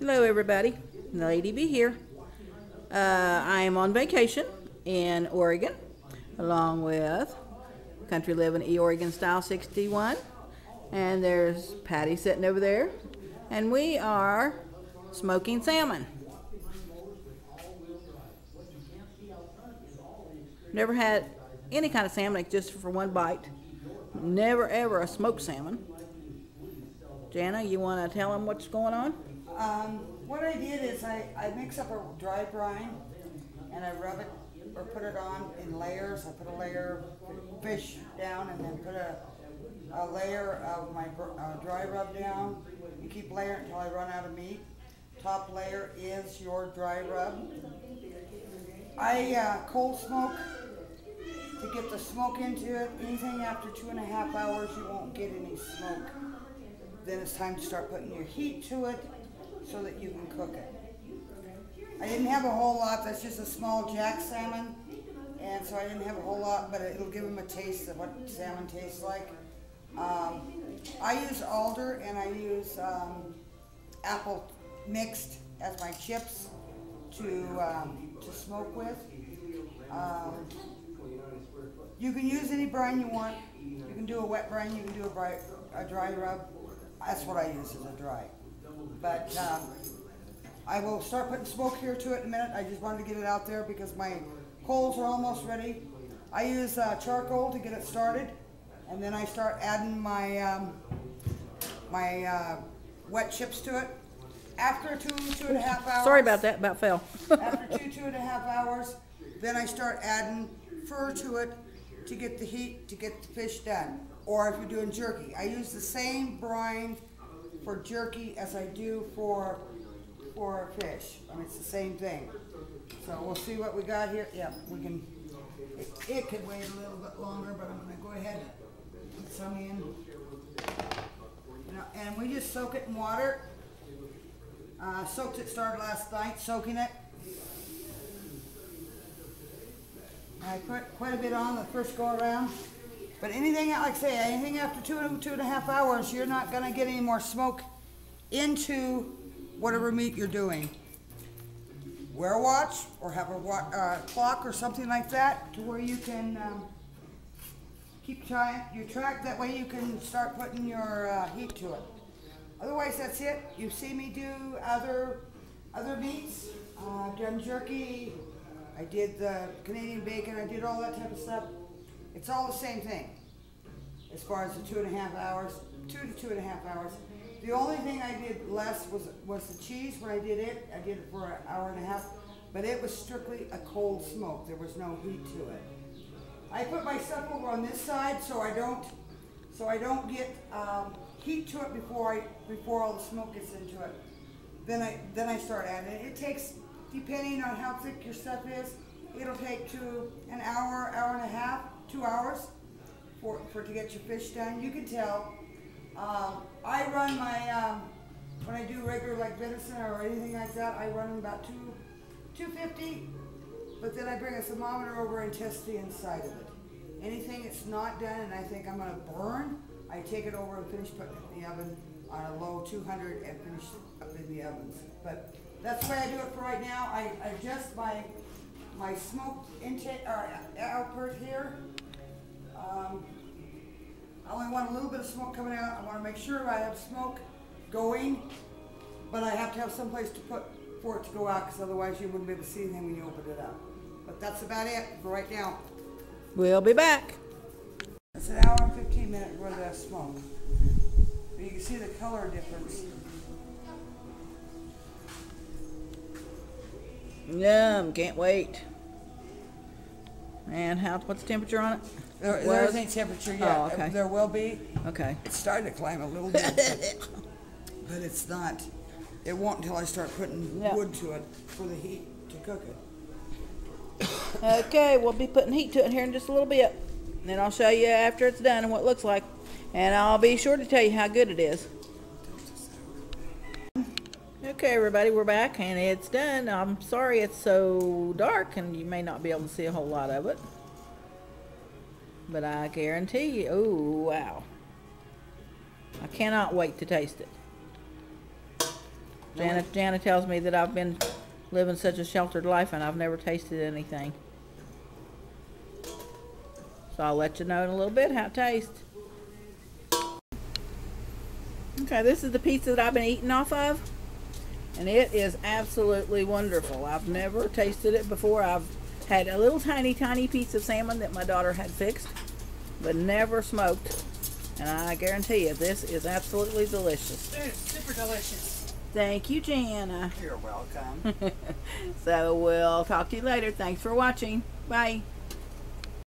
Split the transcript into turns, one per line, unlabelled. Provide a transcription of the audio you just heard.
Hello, everybody. Lady B here. Uh, I am on vacation in Oregon, along with Country Living E Oregon Style 61, and there's Patty sitting over there, and we are smoking salmon. Never had any kind of salmon just for one bite. Never ever a smoked salmon. Jana, you want to tell them what's going on?
Um, what I did is I, I mix up a dry brine and I rub it or put it on in layers. I put a layer of fish down and then put a, a layer of my uh, dry rub down. You keep layering until I run out of meat. Top layer is your dry rub. I uh, cold smoke to get the smoke into it. Anything after two and a half hours, you won't get any smoke. Then it's time to start putting your heat to it so that you can cook it. I didn't have a whole lot. That's just a small jack salmon, and so I didn't have a whole lot, but it'll give them a taste of what salmon tastes like. Um, I use alder and I use um, apple mixed as my chips to um, to smoke with. Um, you can use any brine you want. You can do a wet brine. You can do a dry, a dry rub. That's what I use as a dry. But um, I will start putting smoke here to it in a minute. I just wanted to get it out there because my coals are almost ready. I use uh, charcoal to get it started, and then I start adding my um, my uh, wet chips to it. After two two and a half hours.
Sorry about that, about fell.
After two, two and a half hours, then I start adding fur to it to get the heat, to get the fish done. Or if you're doing jerky, I use the same brine for jerky as I do for, for fish. I mean, it's the same thing. So we'll see what we got here. Yeah, we can, it, it could wait a little bit longer, but I'm gonna go ahead and put some in. You know, and we just soak it in water. Uh, soaked it, started last night, soaking it. I put quite a bit on the first go around. But anything, like I say, anything after two and, two and a half hours, you're not gonna get any more smoke into whatever meat you're doing. Wear a watch or have a uh, clock or something like that to where you can, um, keep your track, that way you can start putting your, uh, heat to it. Otherwise, that's it. You see me do other, other meats. Uh, I've done jerky, I did the Canadian bacon, I did all that type of stuff. It's all the same thing. As far as the two and a half hours, two to two and a half hours. The only thing I did less was, was the cheese. When I did it, I did it for an hour and a half, but it was strictly a cold smoke. There was no heat to it. I put my stuff over on this side so I don't, so I don't get um, heat to it before I before all the smoke gets into it. Then I then I start adding it. It takes depending on how thick your stuff is, it'll take to an hour, hour and a half, two hours for for to get your fish done. You can tell. Um, I run my um, when I do regular like venison or anything like that. I run about two two fifty but then I bring a thermometer over and test the inside of it. Anything that's not done and I think I'm gonna burn, I take it over and finish putting it in the oven on a low 200 and finish up in the ovens. But that's the way I do it for right now. I I adjust my my smoke intake or output here. Um, I only want a little bit of smoke coming out. I want to make sure I have smoke going, but I have to have some place to put for it to go out because otherwise you wouldn't be able to see anything when you open it up. But that's about it for right now.
We'll be back.
It's an hour and 15 minutes worth of smoke. But you can see the color difference.
Yum, can't wait. And how, what's the temperature on it?
There, there isn't any temperature oh, yet.
Oh, okay.
There will be.
Okay.
It's starting to climb a little bit, but, but it's not. It won't until I start putting
Yeah.
wood to it for the heat to cook it.
Okay, we'll be putting heat to it here in just a little bit. And then I'll show you after it's done and what it looks like. And I'll be sure to tell you how good it is. Okay, everybody, we're back and it's done. I'm sorry it's so dark and you may not be able to see a whole lot of it. But I guarantee you, oh, wow. I cannot wait to taste it. Jana, Jana tells me that I've been living such a sheltered life and I've never tasted anything. So I'll let you know in a little bit how it tastes. Okay, this is the pizza that I've been eating off of. And it is absolutely wonderful. I've never tasted it before. I've had a little tiny, tiny piece of salmon that my daughter had fixed, but never smoked. And I guarantee you, this is absolutely delicious.
It's super delicious.
Thank you, Jana.
You're welcome.
so we'll talk to you later. Thanks for watching. Bye.